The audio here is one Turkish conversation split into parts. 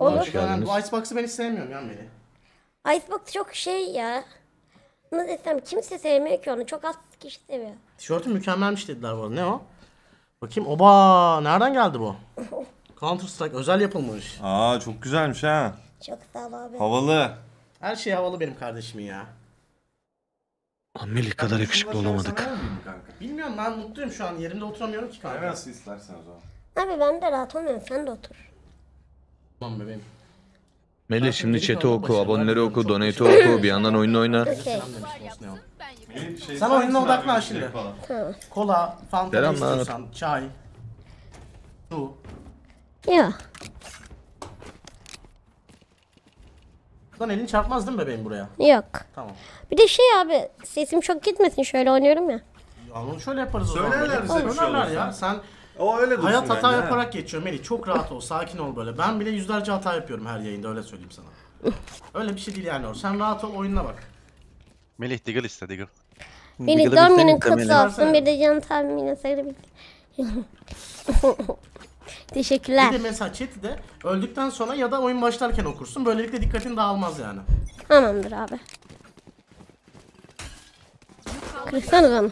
Olur. Hoş geldiniz. Bu Icebox'ı ben hiç sevmiyorum ya Melih. Icebox çok şey ya. Nasıl desem kimse sevmiyor ki onu. Çok az kişi seviyor. Tişörtün mükemmelmiş dediler bu arada. Ne o? Bakayım. Oba! Nereden geldi bu? Counter Strike özel yapılmış. Aa çok güzelmiş ha. Çok sağ ol abi. Havalı. Her şey havalı benim kardeşimin ya. Melih kadar yakışıklı olamadık. Bilmiyorum ben mutluyum şu an. Yerimde oturamıyorum ki kanka. Nasıl istersen o zaman. Abi ben de rahat olmuyorum. Sen de otur. Tamam bebeğim. Melih şimdi chat'i oku, aboneleri oku, donate'i oku, bir yandan oyunu oyna. Melih, şey Sen oyununa odaklan şimdi. Kola, fanta ne Selamlar. istiyorsan, çay, su. Ya. Lan elini çarpmaz değil mi bebeğim buraya? Yok. Tamam. Bir de şey abi sesim çok gitmesin şöyle oynuyorum ya. Ya onu şöyle yaparız o zaman. Söylerler bize bir şey Söylerler ya. Sen O öyle dursun hayat hata bence, yaparak geçiyor Melih. Çok rahat ol, sakin ol böyle. Ben bile yüzlerce hata yapıyorum her yayında öyle söyleyeyim sana. öyle bir şey değil yani o. Sen rahat ol oyununa bak. Melih Diggle iste Diggle. Beni doğum günün kutlu olsun. Bir de can tahmini. Bir Teşekkürler. de mesela chat'i de öldükten sonra ya da oyun başlarken okursun. Böylelikle dikkatin dağılmaz yani. Tamamdır abi. Kırsana bana.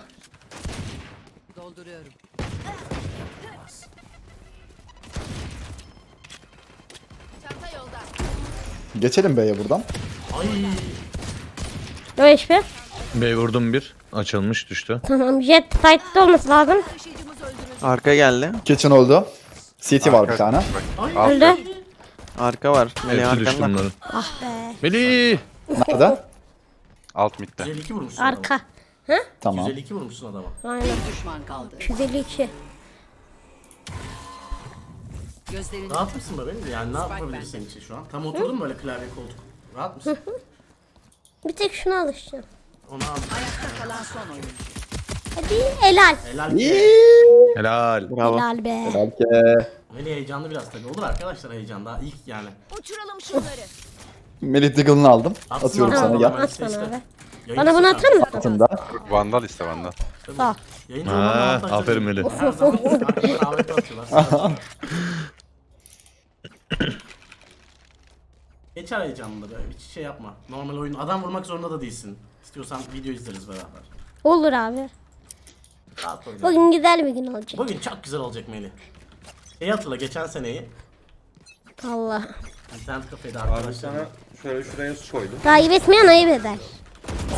Dolduruyorum. Geçelim B'ye buradan. Ay Ne iş be? B vurdum bir. Açılmış düştü. Tamam jet site'de olması lazım. Arka geldi. Kitchen oldu. CT var bir tane. Öldü. Arka var. Melih Hepsi düştü arkanda. bunların. Ah be. Melih! Nerede? Alt midde. 152 vurmuşsun Arka. Tamam. 152 vurmuşsun adama. Aynen. Düşman kaldı. 152. Gözlerini Rahat mısın bebeğim? Yani ne yapabiliriz senin için şu an? Tam oturdun mu böyle klavye koltuk? Rahat mısın? Bir tek şuna alışacağım. Onu al. ayakta kalan son oyun. Hadi helal. Helal ki. Helal. Bravo. Helal be. Belki. Melih heyecanlı biraz tabii. Olur arkadaşlar heyecan daha ilk yani. Uçuralım şunları. Melih Diggle'ını aldım. Atsın Atıyorum sana. Ben At bana abi. Yayın Bana bunu atar mısın? Altında. Vandal iste Vandal. Sağ ol. Yayıncı aferin Melih. Her zaman arkadaşlar davet atıyorlar. Geçer heyecanlı böyle hiç şey yapma. Normal oyun adam vurmak zorunda da değilsin. İstiyorsan video izleriz beraber. Olur abi. Rahat oyna. Bugün güzel bir gün olacak. Bugün çok güzel olacak Melih. Şeyi hatırla geçen seneyi. Allah. İnternet kafede Abi arkadaşlar. sana şöyle şuraya su koydum. Takip etmeyen ayıp eder.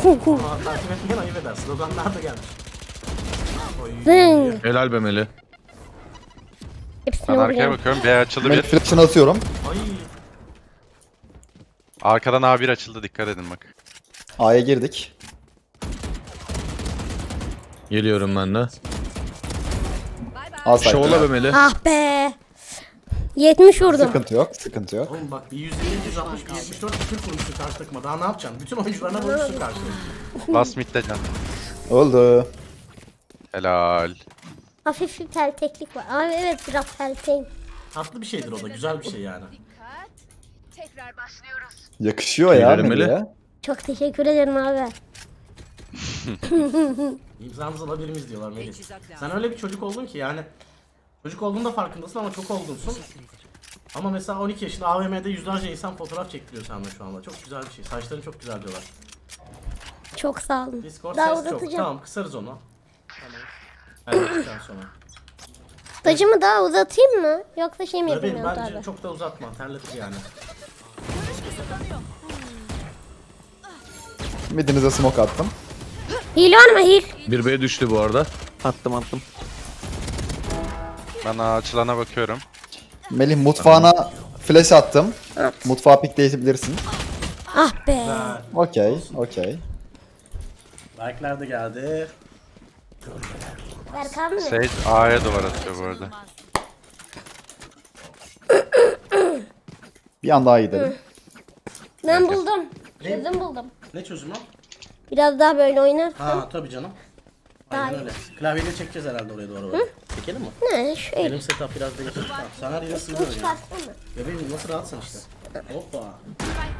Aa, takip etmeyen ayıp eder. Sloganlar da gelmiş. Oy. Zing. Helal be Melih. Ben Hepsini arkaya vuruyorum. bakıyorum. B açıldı bir. flash'ını atıyorum. Ay. Arkadan A1 açıldı dikkat edin bak. A'ya girdik. Geliyorum ben de. A Şovala be site'de. Melih. Ah be. 70 vurdum. Sıkıntı yok. Sıkıntı yok. Oğlum bak bir 150, 160, bir 74, bir 40 vurmuşsun karşı takıma. Daha ne yapacaksın? Bütün oyuncularına vurmuşsun karşıda. Last midde can. Öldü. Helal. Hafif bir pelteklik var. Abi evet biraz pelteyim. Tatlı bir şeydir o da. Güzel bir şey yani. Yakışıyor ya Tüylerim Melih'e. Çok teşekkür ederim abi. İmzamızı alabilir miyiz diyorlar Melih. Sen öyle bir çocuk oldun ki yani. Çocuk olduğunda farkındasın ama çok olgunsun. Ama mesela 12 yaşında AVM'de yüzlerce insan fotoğraf çektiriyor sende şu anda. Çok güzel bir şey. Saçların çok güzel diyorlar. Çok sağ olun. Discord Daha ses çok. Tamam kısarız onu. Tamam. Sonra. Saçımı daha uzatayım mı? Yoksa şey mi yapayım Mehmet bence abi? çok da uzatma. Terletir yani. Midinize smoke attım. Hile var mı hil? Bir B düştü bu arada. Attım attım. Ben açılana bakıyorum. Melih mutfağına flash attım. Mutfağı pikleyebilirsin. Ah be. Okey. Okey. like'lar da geldi. Berk abi mi? Sage A'ya duvar atıyor bu arada. Bir an daha gidelim. Ben buldum. Çözüm buldum. Ne çözümü? Biraz daha böyle oynar. Ha tabii canım. Aynen öyle. Klavyeyle çekeceğiz herhalde oraya doğru. Hı? Çekelim mi? Ne şöyle. Benim setup biraz değişik. Tamam, Sen her yere sığdırın ya. Çıkartsana. Bebeğim nasıl rahatsın işte. Hoppa.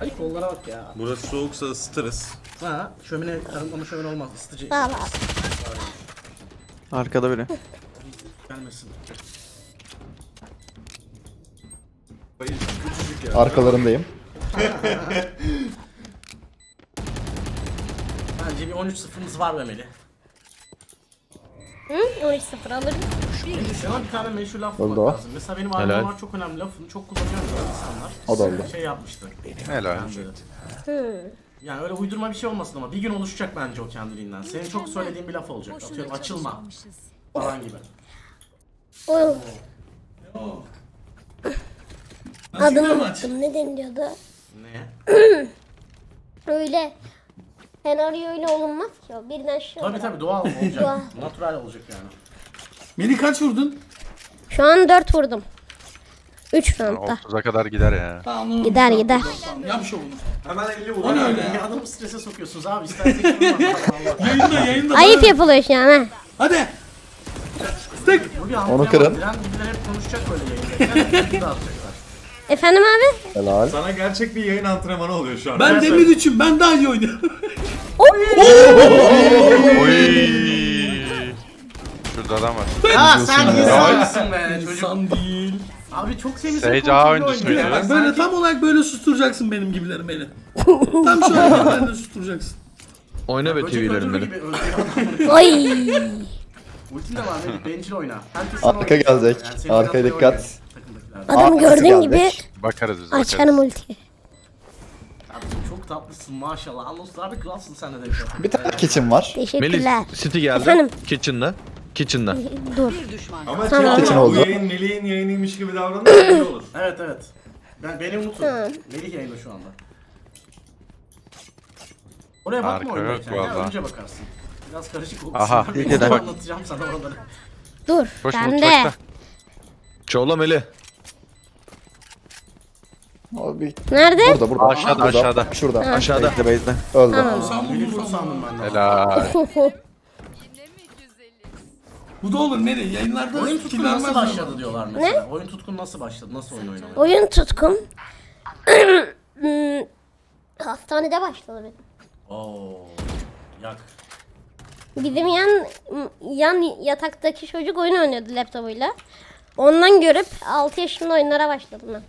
Ay kollara bak ya. Burası soğuksa ısıtırız. Ha şömine karınlama şömine olmaz. Isıtıcı abi. Arkada biri. gelmesin. Arkalarındayım. Bence bir 13-0'ımız var be Melih. Hı? 13-0 alırım. Sana bir tane meşhur laf Oldu bulmak o. lazım. Mesela benim Helal. ailem var çok önemli lafını çok kullanıyorum ya insanlar. O da oldu. Şey yapmıştı. Helal. Yani, yani öyle uydurma bir şey olmasın ama bir gün oluşacak bence o kendiliğinden. Senin çok söylediğin bir laf olacak. Atıyorum açılma falan gibi. O... Adını unuttum. Ne deniliyordu? Ne? Öyle. Senaryo öyle olunmaz ki o. Birden şey Tabii olur. tabii doğal olacak. Doğal. Natural olacak yani. Melih kaç vurdun? Şu an 4 vurdum. 3 roundda. 30'a kadar gider ya. Tamam, Gider gider. Tamam, yap şovunu. Hemen 50 O vurdu. ne öyle Ya adamı strese sokuyorsunuz abi. İsterseniz. Yayında yayında. Ayıp yapılıyor şu an ha. Hadi. Tık. Onu kırın. Diren gibiler hep konuşacak böyle yayında. Efendim abi? Helal. Sana gerçek bir yayın antrenmanı oluyor şu an. Ben demir için ben daha iyi oynuyorum. Oy. Şurada adam var. Ya sen insansın be çocuk. İnsan değil. Abi çok sevimli. Sage A. Bak böyle tam olarak böyle susturacaksın benim gibileri Melih. tam şu an ben de susturacaksın. Oyna be TV'lerin beni. Oy. Ultin de var Melih. Bencil oyna. Herkes sana Arka gelecek. Yani Arkaya dikkat. oynuyor takımdakiler. Adam Arkası gördüğün gibi. Bakarız biz açarım ultiyi. Abi çok tatlısın maşallah. Anonslarda kralsın sen de. Bir tane kitchen var. Melis Teşekkürler. City geldi. Efendim? Kitchen'da. Kitchen'da. Dur. Bir. Ama Tamam. Keçin Çağla bu oldu. yayın Melih'in yayınıymış gibi davranırsa iyi olur. Evet evet. Ben beni unutun. Melih yayında şu anda. Oraya bakma Arka yok ya valla. önce bakarsın. Biraz karışık oldu. Aha. Ben İyi de. anlatacağım sana oraları. Dur. Koş Ben de. mutfakta. Çoğla Meli. Abi Nerede? burada burada. Aşağıda, Burada. aşağıda. Şurada. Aşağıda. Bekle base'de. Öldü. Sen Melih vurdun vurdu sandım ben de. Helal. Bu da olur Melih. Yayınlarda Oyun tutkun nasıl başladı diyorlar mesela. Oyun tutkun nasıl başladı? Nasıl oyun oynamak? Oyun tutkum. Hmm, Hastanede başladı benim. Oo. Yak. Bizim yan yan yataktaki çocuk oyun oynuyordu laptopuyla. Ondan görüp 6 yaşında oyunlara başladım ben.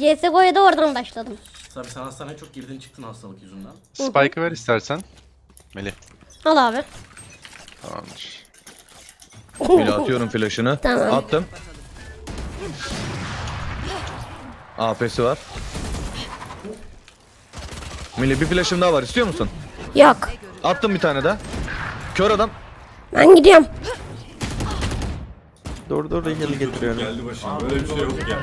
CSGO'ya da oradan başladım. Tabii sen hastaneye çok girdin çıktın hastalık yüzünden. Spike'ı ver istersen. Melih. Al abi. Tamamdır. Meli atıyorum flash'ını. Tamam. Attım. AP'si var. Meli bir flash'ım daha var istiyor musun? Yok. Attım bir tane daha. Kör adam. Ben gidiyorum. Dur dur heal getiriyorum. Geldi başıma. Böyle bir şey yok ya.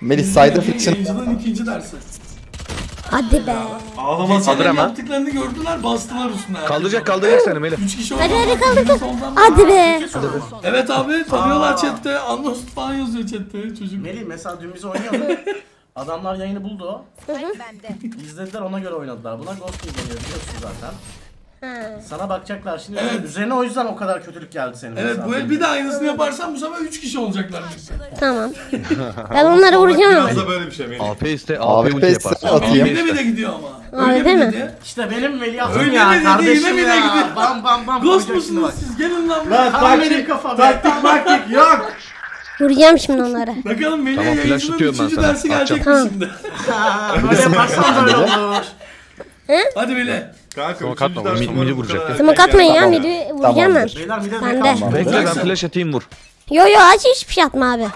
Melih Cider Fiction. Yayıncılığın ikinci dersi. Hadi be. Ağlamaz. Geçen hemen. yaptıklarını gördüler bastılar üstüne. Kaldıracak kaldıracak seni Meli. Üç kişi Hadi hadi kaldır. bak. Hadi be. Evet abi tanıyorlar chatte. Anlos falan yazıyor chatte çocuk. Melih mesela dün biz oynuyorduk. Adamlar yayını buldu. İzlediler ona göre oynadılar. Buna ghosting deniyor biliyorsun zaten. Sana bakacaklar şimdi. Üzerine o yüzden o kadar kötülük geldi senin. Evet bu el bir de aynısını yaparsan bu sefer 3 kişi olacaklar. Tamam. Ben onları vuracağım ama. Biraz da böyle bir şey Melih. AP iste AP ulti yaparsın. atayım. Yine mi de gidiyor ama? Öyle değil mi? İşte benim veliahtım Öyle ya mi kardeşim yine mi ya. dedi? Bam bam bam. Ghost musunuz siz? Gelin lan. Lan benim taktik, taktik maktik yok. Vuracağım şimdi onları. Bakalım Melih Tamam, üçüncü sana. dersi gelecek mi şimdi? Böyle yaparsan böyle olur. Hadi Melih. Kanka Smoke atma, mid- umarım midi bu vuracak ya. Smoke atmayın ya. Tamam. Midi vuracağım ben. Beyler bir de Ben ne de. kalmış? Bekle ben flash atayım vur. Yo yo aç hiçbir şey atma abi.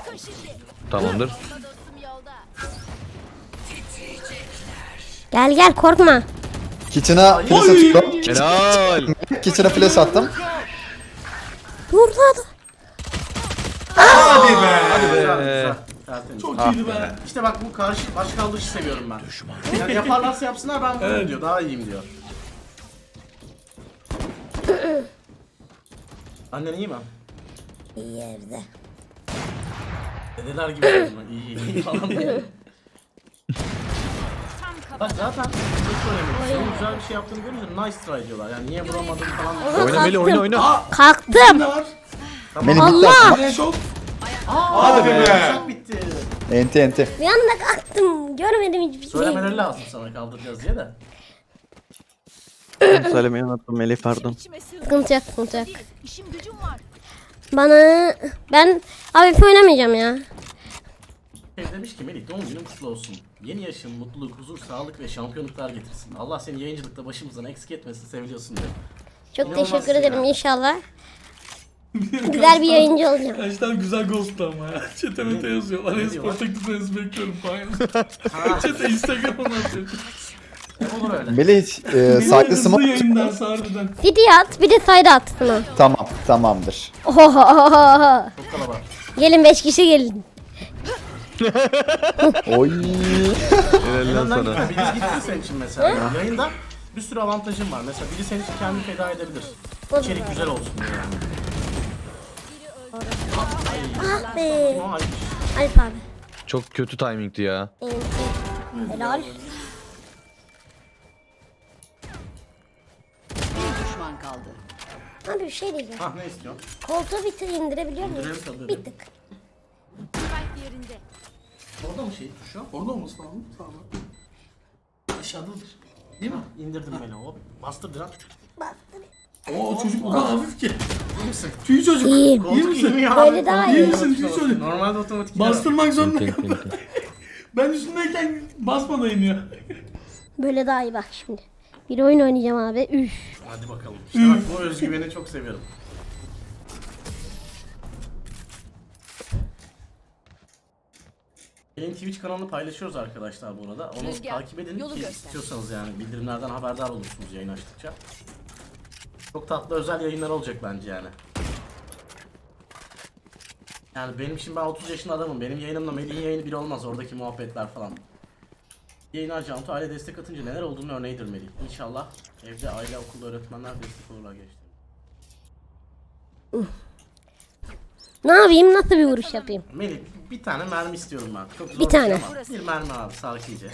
Tamamdır. Gel gel korkma. Kitchen'a flash atıyorum. Helal. Kitchen'a flash attım. Vurdu adam. Hadi be. Güzel, güzel. Tertemiz. Çok Ah iyiydi be. İşte bak bu karşı baş kaldırışı seviyorum ben. Yani yaparlarsa yapsınlar ben bunu diyor. Daha iyiyim diyor. Annen iyi mi? İyi yerde. Dedeler gibi ben. İyi iyi falan diyor. Bak zaten çok önemli. Senin güzel bir şey yaptığını görünce nice try diyorlar. Yani niye vuramadın falan. Oyna Meli oyna oyna. Kalktım. Ne var? Melih bitti Allah! Aa, Hadi be. Çok bitti. Enti enti. Bir anda kalktım. Görmedim hiçbir şey. Söylemeleri lazım sana kaldıracağız diye de. Onu Söylemeyi unuttum Melih pardon. Sıkıntı yok sıkıntı yok. Bana ben AWP oynamayacağım ya. Demiş ki Melih doğum günün kutlu olsun. Yeni yaşın mutluluk, huzur, sağlık ve şampiyonluklar getirsin. Allah seni yayıncılıkta başımızdan eksik etmesin seviliyorsun diyor. Çok İnanılmaz teşekkür ya. ederim inşallah. Güzel bir yayıncı olacağım. Kaçtan güzel ghost ama ya. Çete mete yazıyorlar. Espor tekliflerinizi bekliyorum falan. Çete Instagram'dan atıyor. Olur öyle. Melih e, side hızlı smoke. yayından harbiden. City at bir de side atsın o. Tamam tamamdır. Ohohoho. Çok kalabalık. Gelin 5 kişi gelin. Oy. Helal lan Yanından sana. gitme. Biriz gitti senin için mesela. Yayında bir sürü avantajın var. Mesela biri senin için kendini feda edebilir. İçerik güzel olsun diye yani. Ah be. Ama ay- Alp abi. Çok kötü timingti ya. Helal. Düşman kaldı. Abi bir şey diyeceğim. Hah ne istiyorsun? Koltuğu bir tık indirebiliyor muyum? İndirelim tabii. Bir tık. Orada mı şey tuşu? Orada olması lazım. Sağda. Aşağıdadır. Değil mi? İndirdim beni hop. Bastır diren. Bastır. Oo çocuk o kadar hafif ki. İyi misin? Tüy çocuk. İyiyim. İyi misin? iyi ya. Böyle daha İyi iyi. misin tüy çocuk? Normalde otomatik. Bastırmak zorunda kaldım. Ben üstündeyken basma da iniyor. Böyle daha iyi bak şimdi. Bir oyun oynayacağım abi. Üf. Hadi bakalım. İşte bak bu özgüveni çok seviyorum. Benim Twitch kanalını paylaşıyoruz arkadaşlar bu arada. Onu Rüzgar, takip edin ki göster. istiyorsanız yani bildirimlerden haberdar olursunuz yayın açtıkça. Çok tatlı özel yayınlar olacak bence yani. Yani benim şimdi ben 30 yaşında adamım. Benim yayınımla Melih'in yayını bir olmaz. Oradaki muhabbetler falan. Yayın Cantu aile destek atınca neler olduğunu örneğidir Melih. İnşallah evde aile, okulda öğretmenler destek olurlar geçti. Ne yapayım? Nasıl bir vuruş yapayım? Melih bir tane mermi istiyorum ben. Çok zor Bir tane. şey ama bir mermi abi sarkıcı.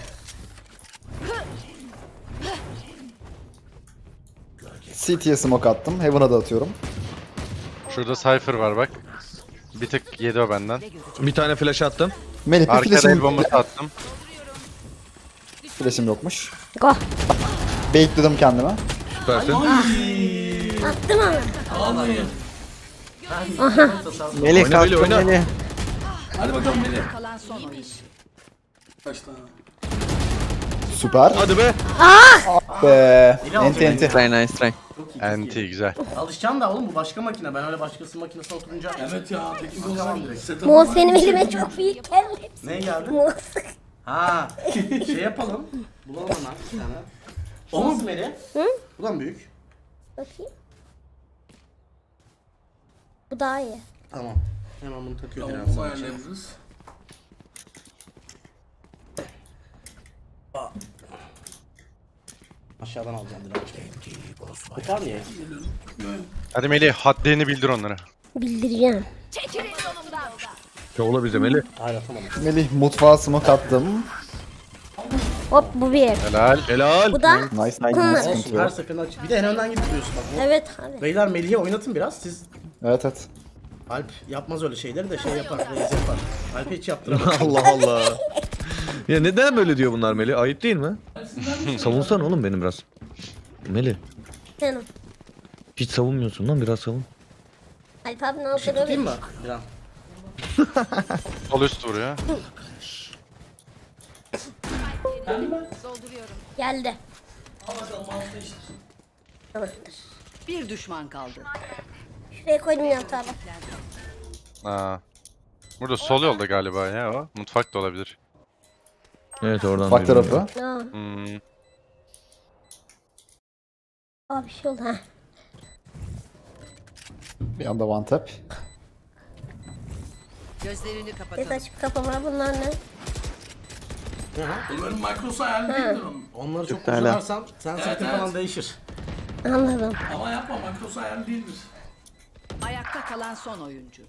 CT'ye smoke attım. Heaven'a da atıyorum. Şurada Cypher var bak. Bir tık yedi o benden. Bir tane flash attım. Melih bir Arkada el bombası attım. Flash'im yokmuş. Go. Baitledim kendime. Süpersin. Attım ama. Ben Melih kalktı. Melih. Hadi bakalım Melih. Kalan son oyuncu. Kaçta? Süper. Hadi be. Be. Eli altı Enti enti. Try nice try. Anti güzel. Alışacaksın da oğlum bu başka makine. Ben öyle başkası makinesine oturunca Evet ya. Teknik olsak direkt. setup Mo benim elime çok büyük geldi. ne geldi? Mo. Ha, şey yapalım. Bulalım hemen bir tane. O nasıl Melih? Hı? Bu da mı büyük? Bakayım. Bu daha iyi. Tamam. Hemen bunu takıyor Tamam sana. için. ayarlayabiliriz. Aşağıdan alacağım Diren. Kopar mı ya? Hadi Melih hadlerini bildir onlara. Bildireceğim. Yolla bize Melih. Hayır atamadım. Melih mutfağa smoke attım. Hop bu bir. Helal. Helal. Bu da. Nice nice. Olsun her seferinde aç. Bir de en önden gidip duruyorsun bak. Bu- Evet abi. Beyler Melih'e oynatın biraz. Siz Evet evet. Alp yapmaz öyle şeyleri de şey yapar, reis yapar. Alp'e hiç yaptıramaz. Allah Allah. ya neden böyle diyor bunlar Melih? Ayıp değil mi? Savunsana oğlum benim biraz. Melih. Canım. Hiç savunmuyorsun lan biraz savun. Alp abi ne Şey tutayım yapıyor? mı? Diren. Sol üst vuruyor. Geldi. Tamamdır. Bir düşman kaldı. Şuraya koydum yatağı. Aa. Burada sol yolda galiba ya o. Mutfak da olabilir. Evet oradan Bak duydum tarafı. Aa, Hmm. aa bir şey oldu ha. Bir anda one tap. Gözlerini kapatalım. açıp kapama bunlar ne? Bunların makrosu ayarlı değildir onun. Onları çok hala. kullanırsan sensitivite Evet, falan evet. değişir. Anladım. Ama yapma makrosu ayarlı değildir. Ayakta kalan son oyuncu.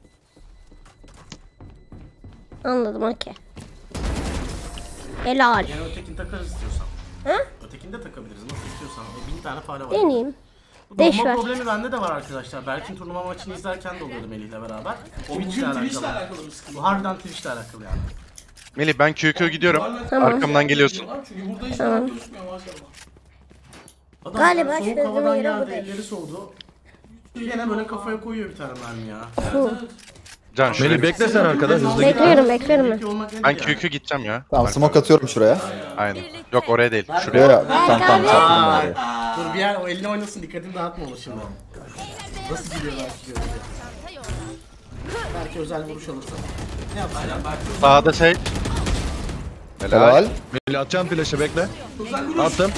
Anladım okey. Helal. Yani ötekini takarız istiyorsan. Ha? Ötekini de takabiliriz nasıl istiyorsan. O bin tane fare var. Deneyeyim. Bu Beş Donma var. problemi bende de var arkadaşlar. Berk'in turnuva maçını izlerken de oluyordu Melih'le beraber. O bugün Twitch'le alakalı. alakalı bir sıkıntı. Bu harbiden Twitch'le alakalı yani. Melih ben QQ gidiyorum. Tamam. Arkamdan geliyorsun. Çünkü burada hiç tamam. gözükmüyor maşallah. Adam Galiba soğuk şurada havadan yere geldi, buradayım. elleri soğudu. Yine böyle kafaya koyuyor bir tane mermi ya. Evet, evet. Can şuraya. Melih bekle sen arkada hızlı git. Bekliyorum bekliyorum ben. Ben? QQ gideceğim ya. Tamam smoke atıyorum şuraya. Aynen. Yok oraya değil. Şuraya. Şuraya. Tamam tamam çaktım Aa, oraya. Dur bir yer o elini oynasın dikkatini dağıtma olur şimdi. Nasıl gidiyor belki görünce. Belki özel vuruş alırsa. Ne yaparsın? Sağda şey. Helal. Helal. Melih atacağım flash'ı bekle. Attım.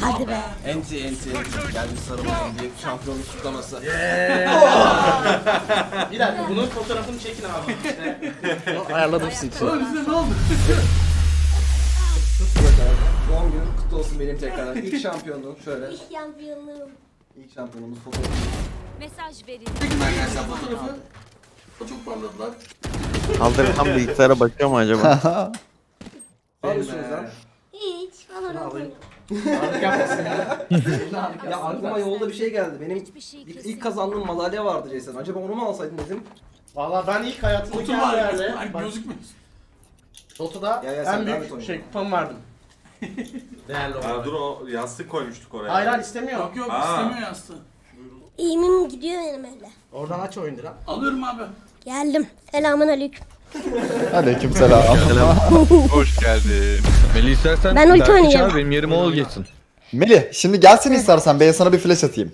Hadi be. Enti enti enti. Geldi sarılmasın diye şampiyonluk kutlaması. Bir dakika bunun fotoğrafını çekin abi. İşte. Ayarladım sizin için. Oğlum bize ne oldu? Doğum günün kutlu olsun benim tekrardan. İlk şampiyonluğum şöyle. Şampiyonluğum. İlk şampiyonluğumuz fotoğrafı. Mesaj verin. Peki ben gelsem fotoğrafı. O çok parladılar. Kaldırsam bilgisayara bakıyor mu acaba? Ne yapıyorsunuz lan? Hiç. Valorant Ağırlık yapmasın ya. Ya aklıma yolda bir şey geldi. Benim şey ilk, ilk kazandığım madalya vardı Jason. Acaba onu mu alsaydım dedim. Valla ben ilk hayatımdaki Otur her var yerde ya. bak, Gözükmüyor. Loto'da Ya, ya, sen en büyük şey kupamı verdim. Değerli Ha, olarak. dur o yastık koymuştuk oraya. Hayır hayır istemiyor. Yok yok Aa. istemiyor yastığı. İyimim gidiyor benim öyle. Oradan aç oyun lira. Alıyorum abi. Geldim. Selamun aleyküm. Aleyküm selam. Hoş geldin. Melih istersen Ben ulti oynayacağım. benim yerime o geçsin. Melih şimdi gelsin istersen B'ye sana bir flash atayım.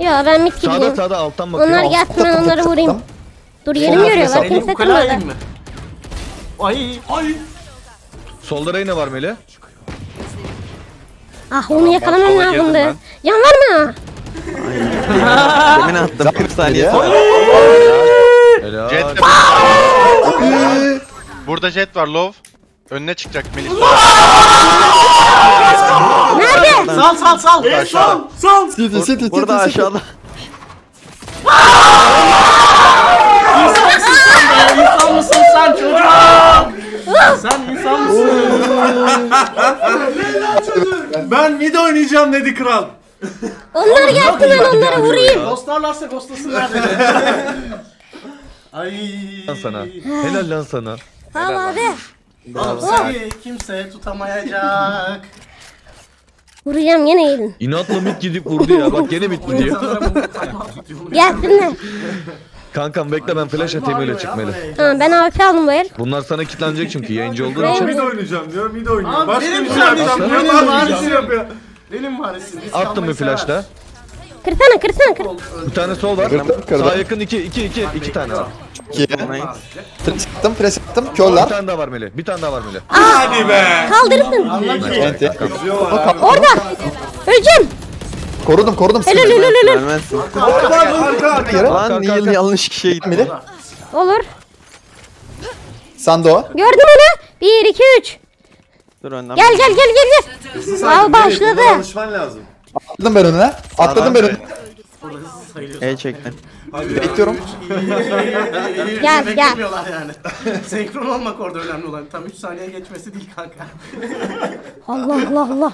Ya ben mid Sağda gideyim. sağda alttan bakıyor. Onlar gelsin ben onları vurayım. Dur Selam, görüyorlar. Kimse mı? Ay. Ay. Solda Reyna var Melih. Ah onu yakalamam lazımdı. ben. Yan var mı? Demin attım 40 saniye sonra. Helal. Burada jet var love. Önüne çıkacak Melih. Nerede? Sal sal sal. Aşağıda. Sal. City city city Burada aşağıda. İnsan mısın sen çocuğum? sen insan mısın? Ben mid oynayacağım dedi kral. Onlar gelsin ben onları vurayım. Ghostlarlarsa ghostlasınlar dedi. Ay. Lan sana. Helal lan sana. Al abi. Seni kimse tutamayacak. Vuracağım yine gelin. İnatla mid gidip vurdu ya. Bak gene Bu gidiyor. tutuyorum. Gelsinler. Kankam bekle ben flash atayım öyle çık Melih. Tamam ben AWP aldım bu el. Bunlar sana kilitlenecek çünkü yayıncı olduğun Ben- için. Mid oynayacağım diyor mid oynuyor. Abi Başka benim bir şey yapacağım diyor. benim Başka bir şey yapıyor. Benim varisim. Attım bir flash da. Kırsana kırsana kır. Bir tane sol var. Sağ yakın 2 2 2 2 tane var. İki. Flash attım flash attım. Kör Bir lan. tane daha var Melih. Bir tane daha var Melih. Hadi be. Kaldırırsın. Enti. Orada. Öleceğim. Korudum korudum Helal seni. helal helal. Yere. Lan Neil yanlış kişiye gitti. Melih. Olur. Sen de o. Gördüm onu. 1 2 3. Dur önden. Gel gel gel gel gel. Al başladı. Alışman lazım. Atladım ben önüne. Atladım ben önüne. Burada hızlı E çekti. Bekliyorum. Gel, gel. Beklemiyorlar yani. Senkron olmak orada önemli olan. Tam 3 saniye geçmesi değil kanka. Allah Allah Allah.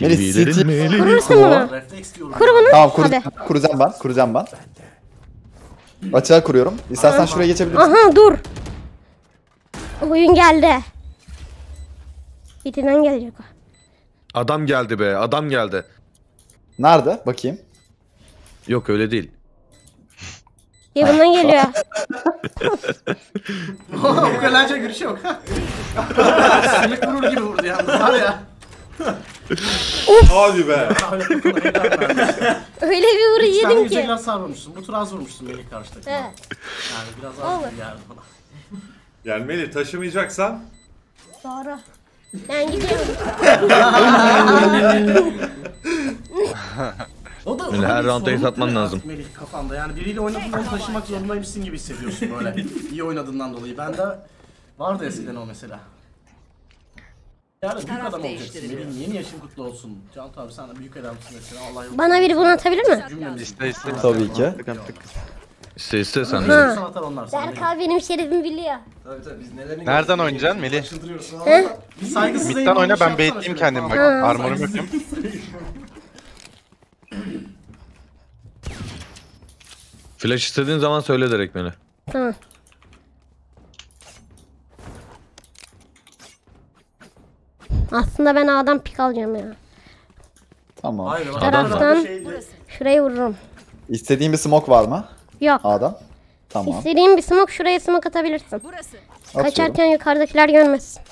Melih. Kurursun bunu. Refleks diyorum. Kur bunu. Tamam Hadi. kuracağım, kuracağım ben. Kuracağım ben. Açığa kuruyorum. İstersen şuraya geçebilirsin. Aha dur. Oyun geldi. Bitinden gelecek o. Adam geldi be. Adam geldi. Nerede? Bakayım. Yok öyle değil. Yabından geliyor. o kadarca gülüş yok. Sümük vurur gibi vurdu yalnız var ya. Hadi be. Öyle bir vuruş Sen yedim ki. hasar vurmuşsun. Bu tur az vurmuşsun Melih karşıdaki. Evet. Yani biraz az Olur. geldi bana. Yani Melih taşımayacaksan Doğru. Ben gidiyorum. O da Melih, her öyle bir roundda ace sorumluluk atman ya lazım. Melih kafanda yani biriyle oynadığında onu taşımak zorundaymışsın gibi hissediyorsun böyle. iyi oynadığından dolayı. Ben de vardı eskiden o mesela. Yani büyük adam olacaksın. Melih yeni yaşın kutlu olsun. Can abi sen de büyük adamsın mesela. Allah yolunu Bana biri bunu atabilir mi? cümlemizi. İste iste. Tabii ki. İşte iste sen de. Ha. Sana atar onlar sana. Berk abi benim şerefimi biliyor. Tabii tabii biz nelerini Nereden oynayacaksın Melih? Bir saygısız Mid'den oyna ben şey baitleyeyim şöyle. kendim bak. Armorum yok. Flash istediğin zaman söyle direkt Melih. Tamam. Aslında ben A'dan pik alacağım ya. Tamam. Bak, Taraftan- tarafta şeydi. Şurayı vururum. İstediğin bir smoke var mı? Yok. A'dan. Tamam. İstediğin bir smoke şuraya smoke atabilirsin. Burası. Atıyorum. Kaçarken yukarıdakiler görmesin.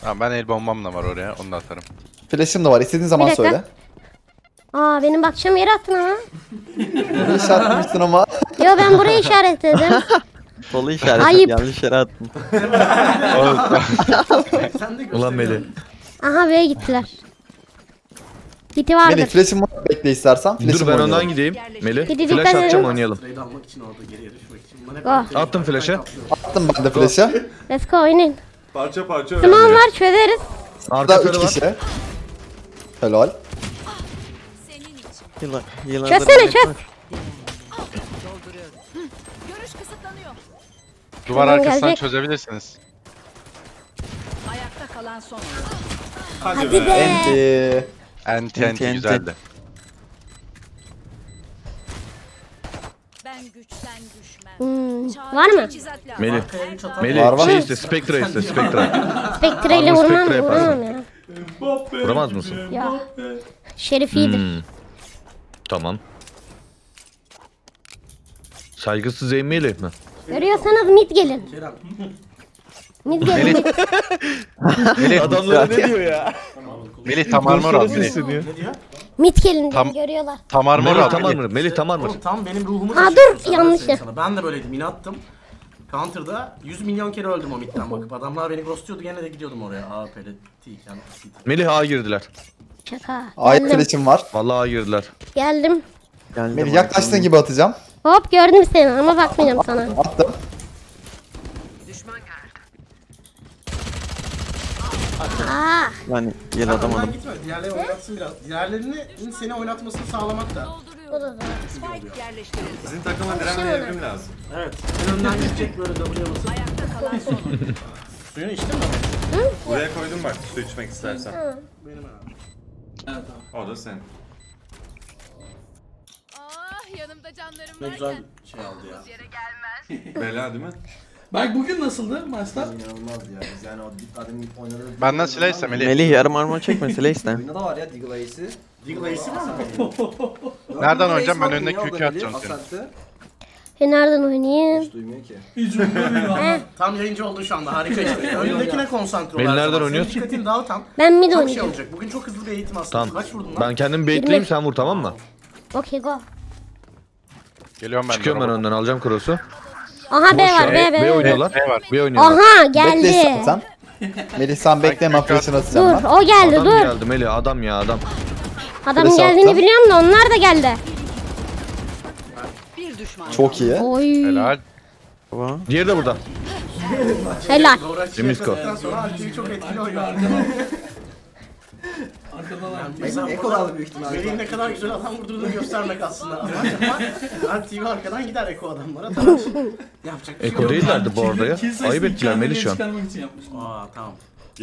Tamam ben el bombam da var oraya. Onu da atarım. Flash'ım da var. İstediğin zaman söyle. Aa benim bakacağım yere attın ama. Ne işaretmişsin ama. Yo ben burayı işaretledim. Solu işaret. Ayıp. Yanlış yere de Ulan gösteriyorsun. Aha B'ye gittiler. Giti vardır. Melih flash'ım var. Bekle istersen. Dur ben oynayalım. ondan gideyim. Gidi Flash dikkat edin. atacağım oynayalım. Trade almak için orada geriye düşmek için. Bana hep Attım flash'ı. Attım ben de flash'ı. Let's go oynayın. Parça parça öğrendim. var çözeriz. Arka Burada 3 sarı var. kişi. Helal. Yılan, yılan Çözsene çöz. Görüş kısıtlanıyor. Duvar Tamam, arkasından gelecek. çözebilirsiniz. Ayakta kalan son. Hadi, Hadi be. be. Enti. Enti enti enti. güzeldi. Ben güçten düşmem. Hmm, Var mı? Melih. Melih Var, var. şey iste Spectre iste Spectre. Spectre ile vurmam, vuramam ya. Vuramaz mısın? Ya. Şerif iyidir. Hmm. Tamam. Saygısız Melih mi? Görüyorsanız mid gelin. Kerem. Mid gelin. Melih, Adamlara ne diyor ya? Melih tam armor al Melih. Ne diyor? Mid gelin Tam- diye görüyorlar. Tam armor Melih al tamam Melih. mı? Melih tamam mı? Oğlum tam benim ruhumu Ha, taşıyorsun dur, sen, ben yanlış söyleyeyim ya. sana. Ben de böyleydim inattım. Counter'da 100 milyon kere öldüm o midden bakıp adamlar beni ghostluyordu gene de gidiyordum oraya AWP'de T'yken CT. Melih A girdiler. Şaka. Geldim. flash'ım var. Vallahi girdiler. Geldim. Geldim Melih yaklaştığın gibi atacağım. Hop gördüm seni ama bakmayacağım sana. Attım. Aa, Yani yel Sen atamadım. önden gitme diğerleri oynatsın biraz. Diğerlerinin seni oynatmasını sağlamak da. bu da yerleştirildi. Sizin takıma direnme evrim lazım. Evet. Sen önden gidecek böyle W'ye basıp. Ayakta kalan son oyuncu. Suyunu içtin mi? Buraya koydum bak su içmek istersen. Benim herhalde. Evet tamam. O da senin. Ah yanımda canlarım Ne güzel şey aldı ya. Bela değil mi? Bak bugün nasıldı maçlar? İnanılmazdı ya. Biz yani o adamın oynadığı... Benden silah iste Melih. Melih yarım armor çekme silah iste. Oyunda da var ya Deagle Ace'i. Deagle Ace'i var mı? Nereden oynayacağım? Ben önüne QQ atacağım seni. E nereden oynayayım? Hiç duymuyor ki. Hiç Tam yayıncı oldun şu anda harika işte. Önündekine konsantre ol. Beni her nereden zaman. Senin oynuyorsun? Dikkatin dağıtan. Ben mid Çok şey oynayacağım. olacak. Bugün çok hızlı bir eğitim aslında. Tamam. Kaç vurdun lan? Ben kendimi bekleyeyim sen vur tamam mı? Okey go. Geliyorum ben. Çıkıyorum ben de. önden alacağım cross'u. Aha B var B B B. oynuyorlar. B var. B oynuyorlar. Aha Bekle geldi. istersen. Melih sen bekle hemen flash'ını atacağım Dur ben. o geldi Adam dur. geldi Melih adam ya adam. Adamın Flash geldiğini attım. biliyorum da onlar da geldi. Bir düşman Çok iyi. Oy. Helal. Baba. Diğeri de burada. Helal. Demisko. çok etkili oynuyor. Arkadan Eko aldı büyük ihtimalle. Melih'in ne kadar güzel adam vurduğunu göstermek aslında. Ama TV arkadan gider Eko adamlara. Tamam. Yapacak bir şey Eko yok. değiller bu arada ya. Ayıp ettiler Melih şu an. Aa tamam.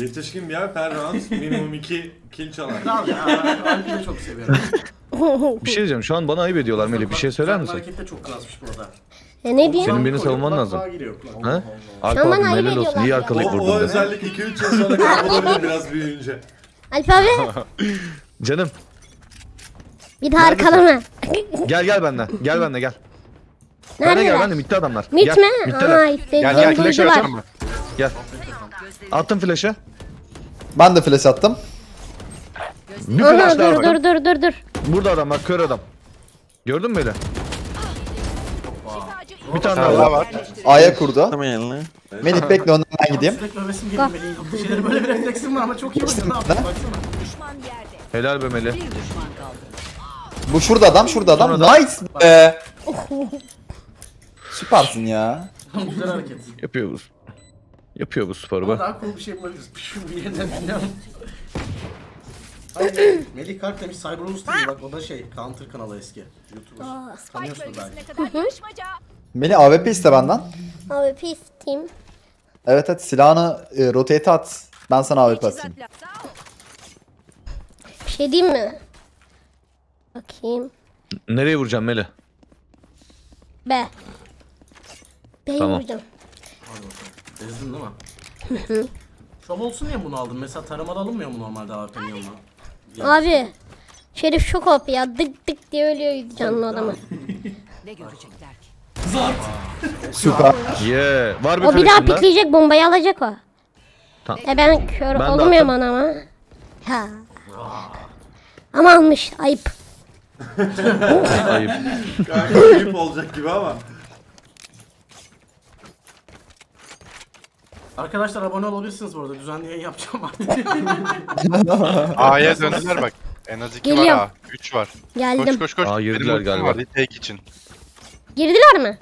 Yetişkin bir yer per round minimum 2 kill çalar. Kral ya. Alp'i de çok seviyorum. Bir şey diyeceğim şu an bana ayıp ediyorlar Melih bir şey söyler misin? Hareket de çok klasmış burada. E ne diyeyim? Senin beni savunman lazım. Ha? Alp Şu an abi bana ayıp helal olsun ediyorlar iyi ya. O, arkalayıp o vurdun be. özellik 2-3 yıl sonra kaybolabilir biraz büyüyünce. Alp abi Canım bir daha arkalama. gel gel benden gel benden gel. Bana gel Neredeler? bende bitti adamlar. Mit gel, mi? Mitteler. Aa Gel istediğim gel flash duydular. mı? Gel. Attım flash'ı. Ben de flash attım. Bir flash daha dur var. dur dur dur dur. Burada adam bak kör adam. Gördün mü beni? Bir tane daha var. var. A'ya kurdu. Tamam. Melih bekle önden ben gideyim. Sürekli övesim geliyor Melih'in yaptığı şeyleri. Böyle bir refleksim var ama çok iyi oynuyor. Ne yaptın baksana. düşman yerde. Helal be kaldı. Bu şurada adam şurada adam. Nice be. Süpersin ya. Güzel hareket. Yapıyor bu. Yapıyor bu sporu be. daha cool bir şey. Şu bir yerden bilmiyorum. Hayır, Melih Kalk demiş Cyberus TV bak o da şey Counter kanalı eski. YouTuber. Belki. Ne kadar yarışmaca. Melih AWP iste benden. Abi pis team. Evet evet silahını e, rotate at. Ben sana AWP atayım. Bir şey diyeyim mi? Bakayım. Nereye vuracağım Melih? B. B'yi Tamam. vuracağım. Bezdin değil mi? Şov olsun diye bunu aldım. Mesela taramalı alınmıyor mu normalde AWP'nin yanına? Abi. Şerif çok op ya. Dık dık diye ölüyor canlı adamı. Ne görecekler ki? Zart. Süper. Yeah. Var bir O bir daha pikleyecek bombayı alacak o. Tamam. E ben kör Ben olmuyorum attım. ama. Ha. Ama almış. Ayıp. Ayıp. Kanka ayıp olacak gibi ama. Arkadaşlar abone olabilirsiniz bu arada. Düzenli yayın yapacağım artık. A'ya döndüler bak. En az 2 var Geliyorum. A. 3 var. Geldim. Koş koş koş. Aa, Benim girdiler ultim galiba. vardı, Take için. Girdiler mi?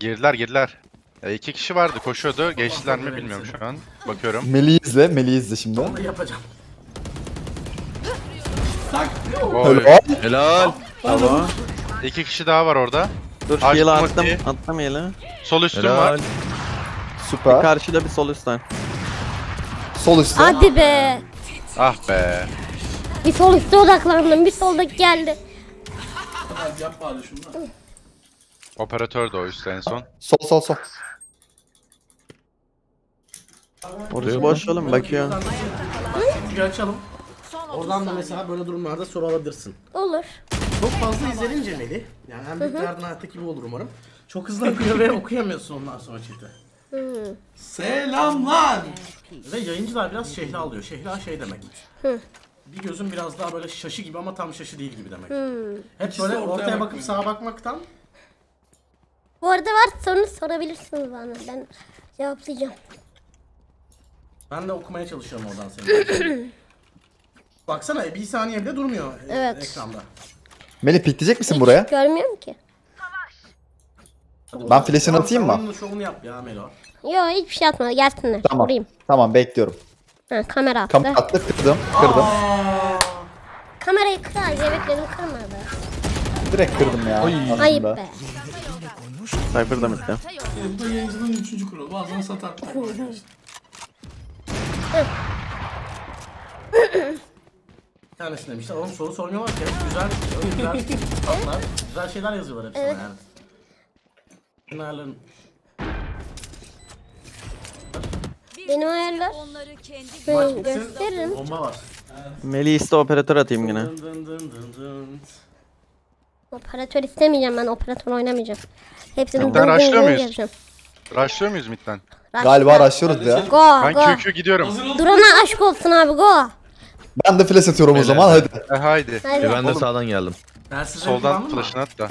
Girdiler girdiler. Ya iki kişi vardı koşuyordu. Geçtiler mi bilmiyorum şu an. Bakıyorum. Melih'i izle. Melih'i izle şimdi. yapacağım. Oy. Helal. Helal. Tamam. İki kişi daha var orada. Dur Açtım attım. ultiyi. Heal'ı. Sol üstüm Helal. var. Süper. Karşıda bir sol üstten. Sol üstte. Hadi be. Ah be. Bir sol üstte odaklandım. Bir soldaki geldi. Hadi yap bari şunu. da. Operatör de o üstte en son. Sol sol sol. Orası boş oğlum bakıyor. Çünkü açalım. Oradan da mesela böyle durumlarda soru alabilirsin. Olur. Çok fazla izlenince Melih, yani hem büyüklerden hayattaki gibi olur umarım. Çok hızlı akıyor ve okuyamıyorsun ondan sonra Selamlar. Ve yayıncılar biraz şehla alıyor. Şehla şey demek. Bir gözün biraz daha böyle şaşı gibi ama tam şaşı değil gibi demek. Hep İkisi böyle ortaya ortaya bakıp bakmıyor. sağa bakmaktan Bu arada var sorunu sorabilirsiniz bana. Ben cevaplayacağım. ben de okumaya çalışıyorum oradan seni. Baksana bir saniye bile durmuyor Evet. ekranda. Melih pikleyecek misin buraya? Görmüyorum ki. Ben flash'ını atayım mı? şovunu yap ya Melo. Yo hiçbir şey atmadı. Gelsinler. Tamam. Vurayım. Tamam bekliyorum. Ha, kamera attı. Kamera attı kırdım. Kırdım. Kamerayı kırar diye bekledim kırmadı. Direkt kırdım ya. Ayıp aslında. be. Cypher da midde. Bu da yayıncılığın üçüncü kuralı. Bazen satar. Bir tanesi demişler. Oğlum soru sormuyorlar ki. Güzel, güzel tatlar, güzel şeyler yazıyorlar hep sana Evet. yani. Senin Benim ayarlar. Bitsin. gösteririm. Bomba var. Melih iste operatör atayım yine. Operatör istemeyeceğim ben. Operatör oynamayacağım. Hepsini Rushlıyor dın muyuz? Rushlıyor muyuz midden? Galiba araştırıyoruz ya. Go Ben go. QQ gidiyorum. Durana aşk olsun abi go. Ben de flash atıyorum o Helal. zaman hadi. E haydi. Hadi. E ben de sağdan geldim. Dersiz Soldan flash'ını at da.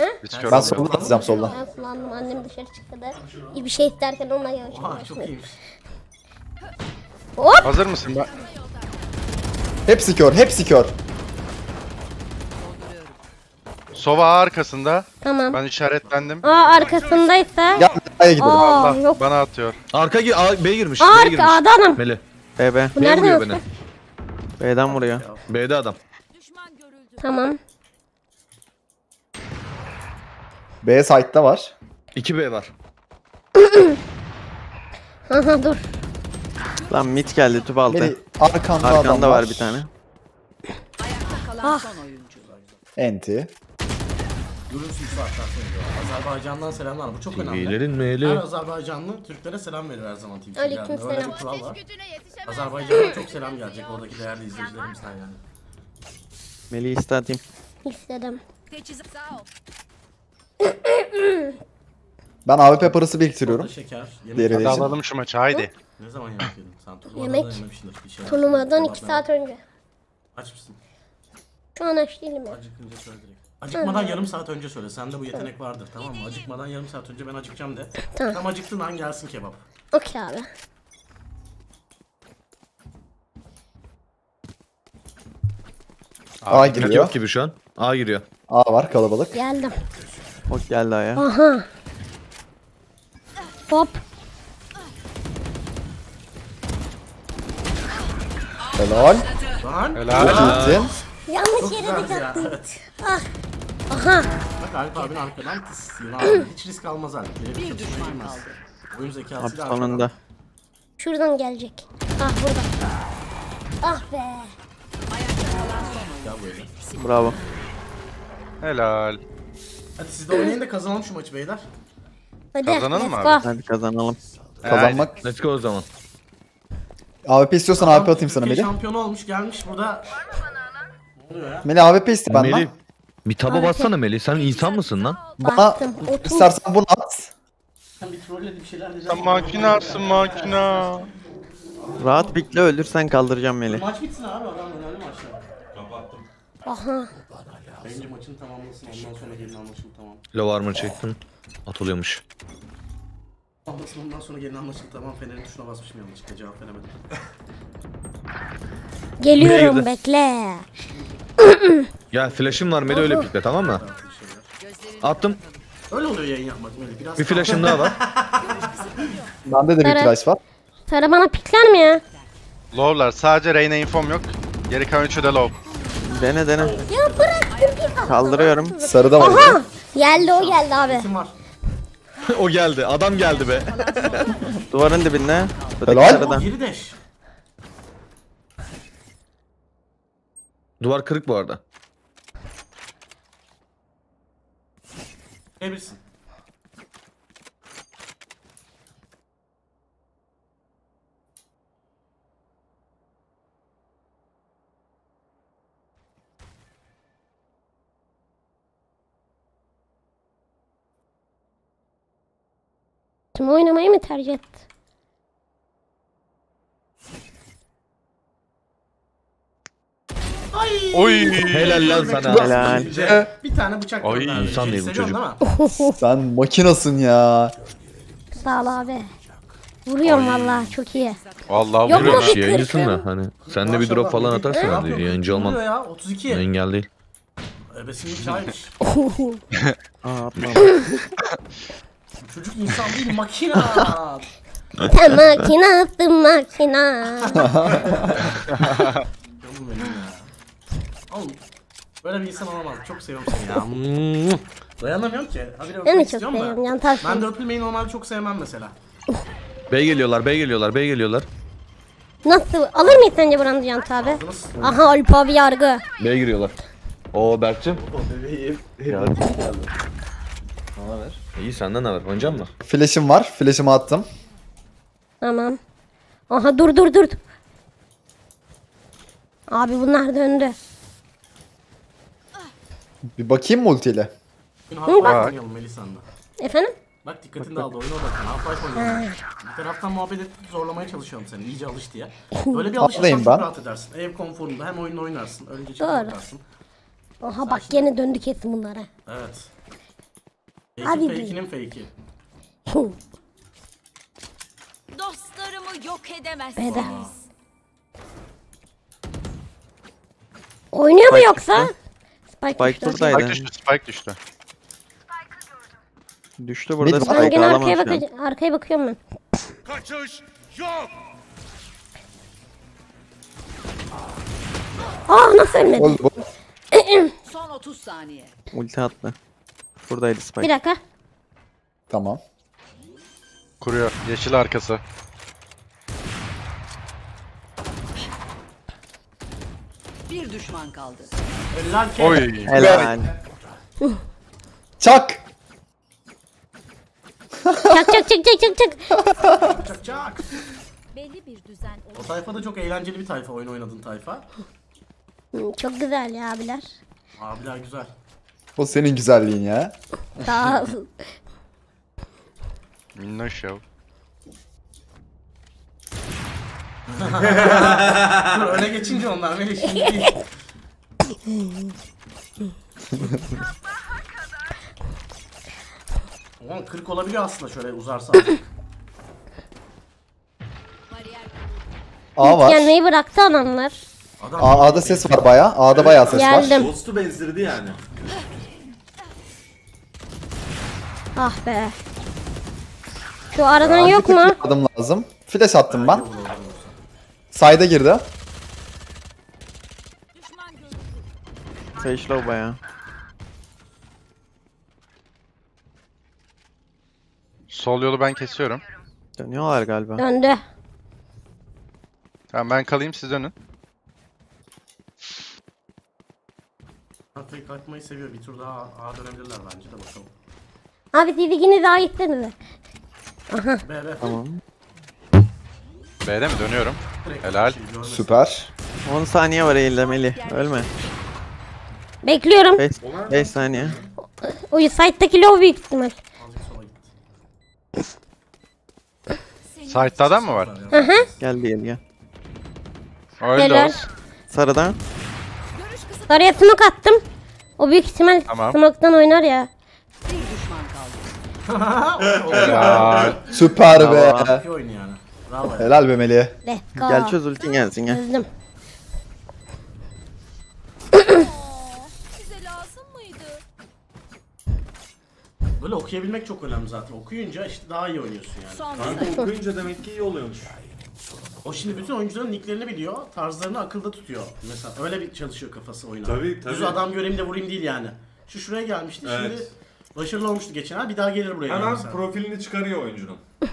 Ben soldan atacağım soldan. Ben kullandım. Annem dışarı çıktı da. İyi bir şey isterken onunla Oha yarışmaya çok başladım. Hop. Hazır mısın? Ben... Hepsi kör, hepsi kör. Sova arkasında. Tamam. Ben işaretlendim. Aa arkasındaysa. Gel A'ya gidelim. Aa Allah yok. bana atıyor. Arka gi A, B girmiş. Aa arka girmiş. A'da adam. Meli. B B. Bu B nereden vuruyor beni. B'den vuruyor. B'de adam. düşman görüldü. Tamam. B site'da var. 2 B var. Aha dur. Lan mid geldi tüp altı. Arkanda, adam Arkanda var bir tane. Ah. Enti. Görürsün sonra. Azerbaycan'dan selamlar. Bu çok önemli. İyilerin Her Meli. Azerbaycanlı Türklere selam verir her zaman Aleyküm geldiğinde. Öyle bir kural var. Azerbaycan'a çok selam gelecek oradaki değerli izleyicilerimizden yani. Melih iste atayım. İstedim. Ben AWP parası biriktiriyorum. Şeker, Hadi alalım şu maçı haydi. Ne zaman yemek yedin? Sen turnuvadan Yemek. yememişsindir bir şey. Turnuvadan 2 saat önce. Aç mısın? Şu an aç değilim ya. Acıkınca söyle direkt. Acıkmadan yarım saat önce söyle. Sende bu yetenek vardır tamam mı? Acıkmadan yarım saat önce ben acıkacağım de. Tamam. Tam acıktın an gelsin kebap. Okey abi. A Mid giriyor. yok gibi şu an. A giriyor. A var kalabalık. Geldim. Ok geldi aya. Aha. Hop. Helal. Lan. Helal. Yanlış yere de ya. çattım. Evet. Aha. Bak Alp abin arkadan abi. Hiç risk almaz Alp. Bir düşman kaldı. Oyun zekasıyla arkadan. sonunda. Şuradan gelecek. Ah burada. Ah be. Gel buraya. Bravo. Helal. Hadi siz de oynayın da kazanalım şu maçı beyler. Hadi. Kazanalım mı abi? Hadi kazanalım. Kazanmak. Let's go o zaman. AWP istiyorsan AWP atayım sana Türkiye Melih. şampiyonu olmuş gelmiş burada. Ne oluyor ya? Melih AWP iste benden. Meli. Bir taba bassana Meli. Sen insan mısın lan? Bana Baktım. Otur. istersen bunu at. Sen bir trolledi bir şeyler Sen diyeceğim. makinasın makina. Rahat pikle ölürsen kaldıracağım Melih. Maç bitsin abi adam önemli maçlar. Kapattım. Aha. Bence maçını tamamlasın ondan sonra gelin anlaşılır tamam. Low armor çektim. Atılıyormuş. Anlasın ondan sonra gelin anlaşılır tamam Fener'in tuşuna basmışım yanlışlıkla cevap veremedim. Geliyorum bekle. Ya flash'ım var Meli öyle pikle tamam mı? Attım. Öyle oluyor yayın yapmak Melih biraz. Bir flash'ım daha var. Bende de bir Evet. flash var. Tara bana pikler mi ya? Low'lar sadece Reyna infom yok. Geri kalan üçü de low. Dene dene. Ya bırak Kaldırıyorum. Sarı da var. Aha! Geldi o geldi abi. Kim var? O geldi. Adam geldi be. Duvarın dibinde. Helal. Geri deş. Duvar kırık bu arada. Girebilirsin. Kim oynamayı mı tercih etti? Oy. Helal lan sana. Helal. Bir tane bıçak Ay, gönderdi. insan Şey değil bu çocuk. Sen makinasın ya. Sağ ol abi. Vuruyorum valla çok iyi. Vallahi Yok vuruyor. mu? Şey yayıncısın da hani. Sen de bir drop falan atarsın Ne hadi. yapıyor? Yayıncı olman. Vuruyor ya 32. Engel değil. Ebesinin hikayeymiş. Aa atma. Çocuk insan değil makina. Sen makinasın makina. Canım benim ya. Böyle bir insan olamaz. Çok seviyorum seni ya. Mm. Dayanamıyorum ki. Habire Ben öpmek çok istiyorum seviyorum da. Can. Ben de öpülmeyi normalde çok sevmem mesela. B geliyorlar, B geliyorlar, B geliyorlar. Nasıl? Alır mıyız sence buranın Can abi? Aha Alp abi yargı. B giriyorlar. Oo Berk'cim. İyi senden ne haber? Oynayacak mı? Flash'ım var. Flash'ımı attım. Tamam. Aha dur dur dur. Abi bunlar döndü. Bir bakayım mı ultiyle? Half-Life oynayalım Melisa'nda. Efendim? Bak dikkatini de aldı oyuna odaklan. Half-Life oynayalım. Bir taraftan muhabbet edip zorlamaya çalışıyorum seni. İyice alış diye. Böyle bir alışırsan Atlayayım çok ben. rahat edersin. Ev konforunda hem oyunu oynarsın. Önce çıkıp Doğru. bakarsın. Aha bak gene döndü kesin bunlara. Evet. Bir. fake'inin fake'i. Dostlarımı yok edemezsiniz. Beda. Oynuyor mu yoksa? Spike, Spike düştü. buradaydı. Spike düştü, Spike düştü. Düştü burada Mid. Ben Spike gene alamam arkaya, şu an. bakacağım. arkaya bakıyorum ben. Kaçış yok. Aa nasıl ölmedi? Son 30 saniye. Ulti attı. Buradaydı Bir Spike. dakika. Tamam. Kuruyor. Yeşil arkası. Bir düşman kaldı. Ki. Oy. Helal. Çak! Çak çak çak çak çak çak. Çak çak. Belli bir düzen O tayfa da çok eğlenceli bir tayfa. Oyun oynadığın tayfa. Hmm, Çok güzel ya abiler. Abiler güzel. O senin güzelliğin ya. Sağ ol. Minnoş ya. Dur öne geçince onlar beni şimdi değil. Ulan 40 olabiliyor aslında şöyle uzarsa. A var. Gelmeyi bıraktı adamlar. Adam A, A'da ses var baya. A'da baya ses var. Geldim. Ghost'u bezdirdi yani. Ah be. Şu aradan yok mu? Adım lazım. Flash attım ben. Sayda girdi. Sage low baya. Sol yolu ben kesiyorum. Dönüyorlar galiba. Döndü. Tamam ben kalayım siz dönün. Fake atmayı seviyor. Bir tur daha A dönebilirler bence de bakalım. Abi siz ikiniz. B B. Tamam. B'de mi dönüyorum? Helal. şey. Süper. 10 saniye var eğilde Melih. Ölme. Bekliyorum. 5, 5 saniye. O site'daki low büyük ihtimal. Site'da adam mı var? Gel diyelim gel. Öldü Helal. o. Sarıda. Sarıya smoke attım. O büyük ihtimal Tamam. smoke'tan oynar ya. Ya, Süper be. İyi oyun yani. Bravo. Helal be Melih. Gel çöz ultin gelsin gel. Çözdüm. Size lazım mıydı? Böyle okuyabilmek çok önemli zaten. Okuyunca işte daha iyi oynuyorsun yani. Kanka okuyunca demek ki iyi oluyormuş. O şimdi bütün oyuncuların nicklerini biliyor, tarzlarını akılda tutuyor. Mesela öyle bir çalışıyor kafası oyuna. Tabii, tabii. Düz adam göreyim de vurayım değil yani. Şu şuraya gelmişti, şimdi Evet. Başarılı olmuştu geçen ay, bir daha gelir buraya. yani Hemen mesela. profilini çıkarıyor oyuncunun.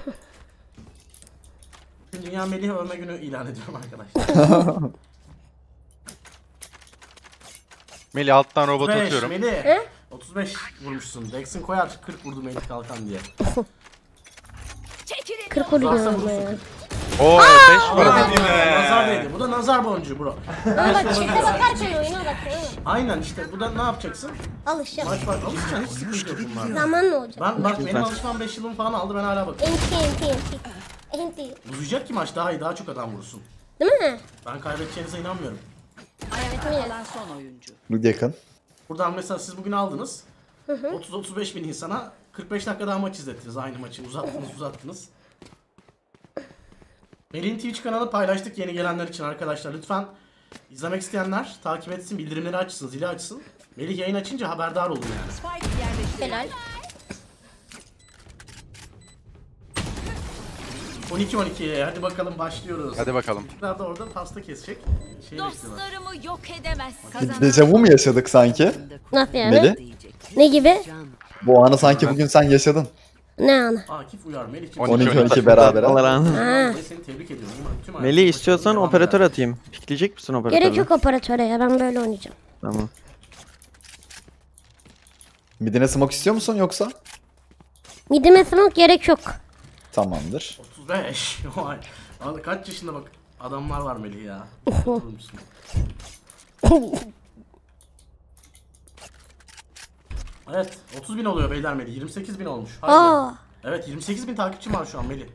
Dünya Melih Övme Günü ilan ediyorum arkadaşlar. Melih alttan robot 35 atıyorum. Melih. 35 vurmuşsun. Dex'in koyar 40 vurdu Melih Kalkan diye. 40 Varsa vuruyorum vurursun ya. 40. Oo 5 var. Hadi be. Nazar değdi. Bu da nazar boncuğu bro. Bak bakarken oyuna bakıyorum. Aynen işte bu da ne yapacaksın? Alışacağım. Maç var. Alışacaksın hiç sıkıntı yok bunlarda. Zamanla olacak. Ben bak benim alışmam 5 yılım falan aldı ben hala bakıyorum. Enti enti enti. Enti. Uzayacak ki maç daha iyi daha çok adam vursun. Değil mi? Ben kaybedeceğinize inanmıyorum. Evet Kalan son oyuncu. Yakın. Buradan mesela siz bugün aldınız. 30-35 bin insana 45 dakika daha maç izlettiniz aynı maçı. Uzattınız uzattınız. Melih'in Twitch kanalı paylaştık yeni gelenler için arkadaşlar. Lütfen izlemek isteyenler takip etsin, bildirimleri açsın, zili açsın. Melih yayın açınca haberdar olun yani. Helal. 12-12 hadi bakalım başlıyoruz. Hadi bakalım. Çocuklar da orada pasta kesecek. Şey. Dostlarımı yok edemez. Dejavu mu yaşadık sanki? Nasıl yani? Melih? Ne gibi? Bu anı sanki bugün sen yaşadın. Ne anı? Akif uyar Melih'ciğim. 12-12 beraber. Allah razı olsun. Ha. Seni tebrik ediyorum. Tüm- Melih istiyorsan devam operatör eder. atayım. Pikleyecek misin operatörü? Gerek yok operatöre ya ben böyle oynayacağım. Tamam. Midine smoke istiyor musun yoksa? Midime smoke gerek yok. Tamamdır. 35. Vay. Abi kaç yaşında bak adamlar var Melih ya. evet 30 bin oluyor beyler Melih. 28 bin olmuş. Aa, Evet 28 bin takipçim var şu an Melih.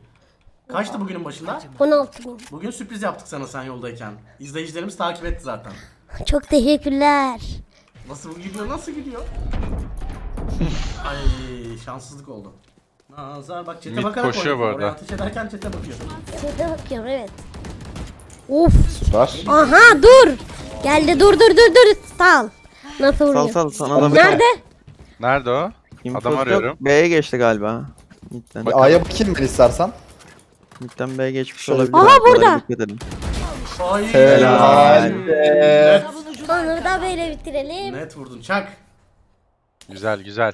Kaçtı bugünün başında? 16 bin. Bugün sürpriz yaptık sana sen yoldayken. İzleyicilerimiz takip etti zaten. Çok teşekkürler. Nasıl bu gidiyor? Nasıl gidiyor? Ay şanssızlık oldu. Nazar bak çete Mid bakarak koşuyor bu Oraya arada. ateş ederken çete bakıyor. Çete bakıyorum evet. Of. Süper. Aha dur. Geldi dur dur dur dur. Sal. Nasıl Sal vuruyor? sal sana da Nerede? Nerede o? Info Adam arıyorum. B'ye geçti galiba. Midden. A'ya bakayım ben istersen. Midden B'ye geçmiş Şöyle- olabilir. Aha, burada. Ay. Helal be. Onu da böyle bitirelim. Net vurdun çak. Güzel güzel.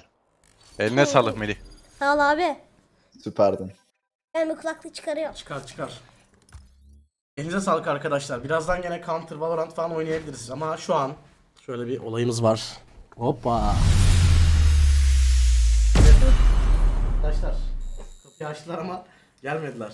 Eline sağlık Melih. Sağ ol abi. Süperdin. Ben bir kulaklık çıkarıyorum. Çıkar çıkar. Elinize sağlık arkadaşlar. Birazdan gene Counter, Valorant falan oynayabiliriz ama şu an şöyle bir olayımız var. Hoppa. Arkadaşlar kapıyı açtılar ama gelmediler.